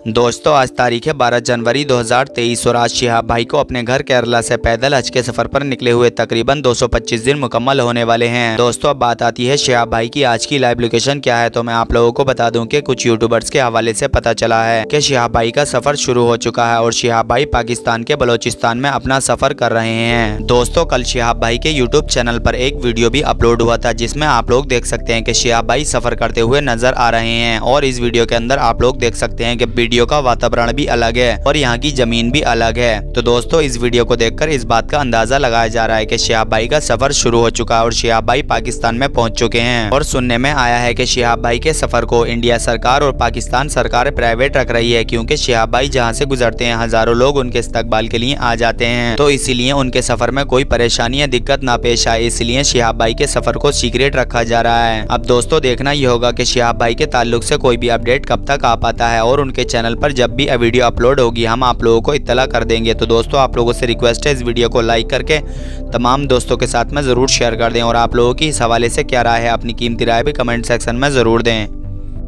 दोस्तों, आज तारीख है 12 जनवरी 2023 और आज शिहाब भाई को अपने घर केरला से पैदल हज के सफ़र पर निकले हुए तकरीबन 225 दिन मुकम्मल होने वाले हैं। दोस्तों, अब बात आती है शिहाब भाई की आज की लाइव लोकेशन क्या है तो मैं आप लोगों को बता दूँ कि कुछ यूट्यूबर्स के हवाले से पता चला है कि शिहाब भाई का सफ़र शुरू हो चुका है और शिहाब भाई पाकिस्तान के बलोचिस्तान में अपना सफ़र कर रहे हैं। दोस्तों, कल शिहाब भाई के यूट्यूब चैनल पर एक वीडियो भी अपलोड हुआ था, जिसमें आप लोग देख सकते हैं की शिहाब भाई सफ़र करते हुए नज़र आ रहे हैं और इस वीडियो के अंदर आप लोग देख सकते हैं की वीडियो का वातावरण भी अलग है और यहाँ की ज़मीन भी अलग है। तो दोस्तों, इस वीडियो को देखकर इस बात का अंदाज़ा लगाया जा रहा है कि शिहाब भाई का सफ़र शुरू हो चुका है और शिहाब भाई पाकिस्तान में पहुँच चुके हैं। और सुनने में आया है की शिहाब भाई के सफ़र को इंडिया सरकार और पाकिस्तान सरकार प्राइवेट रख रही है, क्यूँकी शिहाब भाई जहाँ से गुजरते हैं, हज़ारों लोग उनके इस्तकबाल के लिए आ जाते हैं। तो इसीलिए उनके सफ़र में कोई परेशानी या दिक्कत ना पेश आए, इसलिए शिहाब भाई के सफ़र को सीक्रेट रखा जा रहा है। अब दोस्तों, देखना ये होगा की शिहाब भाई के ताल्लुक से कोई भी अपडेट कब तक आ पाता है और उनके चैनल पर जब भी वीडियो अपलोड होगी, हम आप लोगों को इतला कर देंगे। तो दोस्तों, आप लोगों से रिक्वेस्ट है, इस वीडियो को लाइक करके तमाम दोस्तों के साथ में ज़रूर शेयर कर दें और आप लोगों की इस हवाले से क्या राय है, अपनी कीमती राय भी कमेंट सेक्शन में ज़रूर दें।